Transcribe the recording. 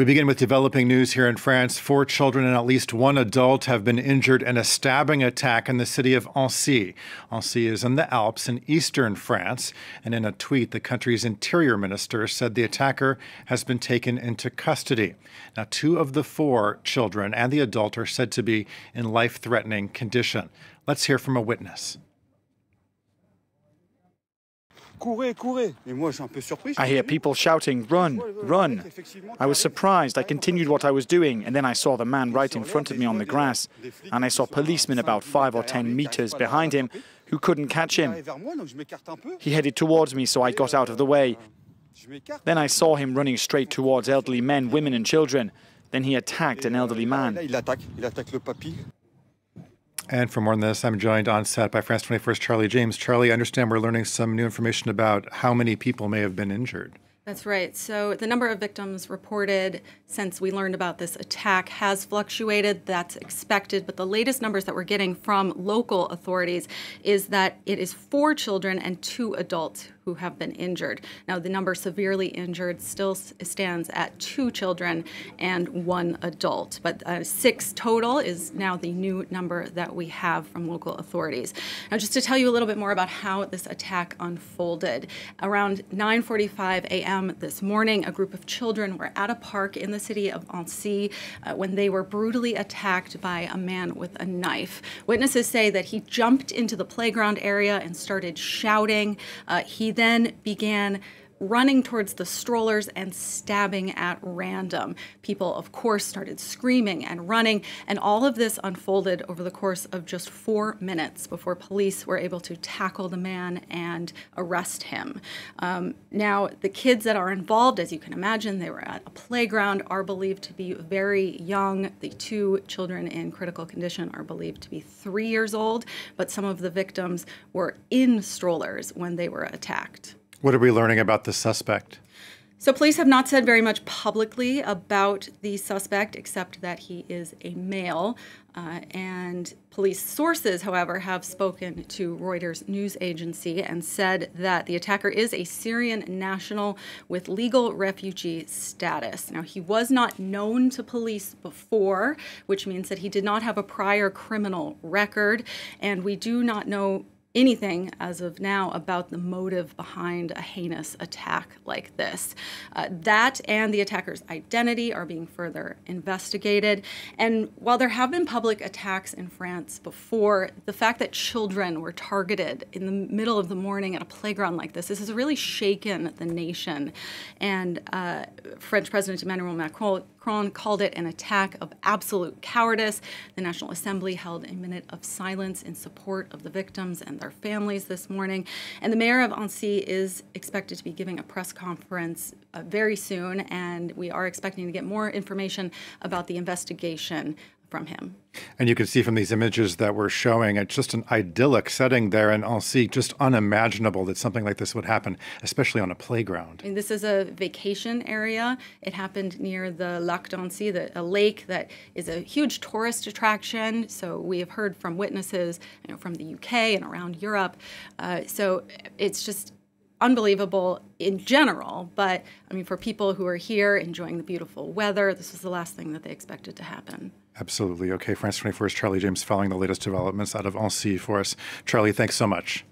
We begin with developing news here in France. Four children and at least one adult have been injured in a stabbing attack in the city of Annecy. Annecy is in the Alps in eastern France, and in a tweet, the country's interior minister said the attacker has been taken into custody. Now, two of the four children and the adult are said to be in life threatening condition. Let's hear from a witness. I hear people shouting, run, run. I was surprised. I continued what I was doing, and then I saw the man right in front of me on the grass, and I saw policemen about five or ten meters behind him who couldn't catch him. He headed towards me, so I got out of the way. Then I saw him running straight towards elderly men, women, and children. Then he attacked an elderly man. And for more on this, I'm joined on set by France 24's Charlie James. Charlie, I understand we're learning some new information about how many people may have been injured. That's right. So the number of victims reported since we learned about this attack has fluctuated. That's expected. But the latest numbers that we're getting from local authorities is that it is four children and two adults who have been injured. Now, the number severely injured still stands at two children and one adult, but uh, six total is now the new number that we have from local authorities. Now, just to tell you a little bit more about how this attack unfolded, around 9:45 a.m. this morning, a group of children were at a park in the city of Annecy uh, when they were brutally attacked by a man with a knife. Witnesses say that he jumped into the playground area and started shouting. Uh, he then began running towards the strollers and stabbing at random. People, of course, started screaming and running, and all of this unfolded over the course of just four minutes before police were able to tackle the man and arrest him. Um, now, the kids that are involved, as you can imagine, they were at a playground, are believed to be very young. The two children in critical condition are believed to be three years old, but some of the victims were in strollers when they were attacked. What are we learning about the suspect? So, police have not said very much publicly about the suspect, except that he is a male. Uh, and police sources, however, have spoken to Reuters news agency and said that the attacker is a Syrian national with legal refugee status. Now, he was not known to police before, which means that he did not have a prior criminal record, and we do not know anything as of now about the motive behind a heinous attack like this. Uh, that and the attacker's identity are being further investigated. And while there have been public attacks in France before, the fact that children were targeted in the middle of the morning at a playground like this, this has really shaken the nation. And uh, French President Emmanuel Macron Macron called it an attack of absolute cowardice. The National Assembly held a minute of silence in support of the victims and their families this morning. And the mayor of Annecy is expected to be giving a press conference uh, very soon, and we are expecting to get more information about the investigation from him. And you can see from these images that we're showing, it's just an idyllic setting there in Annecy, just unimaginable that something like this would happen, especially on a playground. Mean, this is a vacation area. It happened near the Lac d'Annecy, the, a lake that is a huge tourist attraction. So we have heard from witnesses you know, from the UK and around Europe. Uh, so it's just unbelievable in general, but I mean, for people who are here enjoying the beautiful weather, this was the last thing that they expected to happen. Absolutely. Okay, France 24's Charlie James following the latest developments out of Annecy for us. Charlie, thanks so much.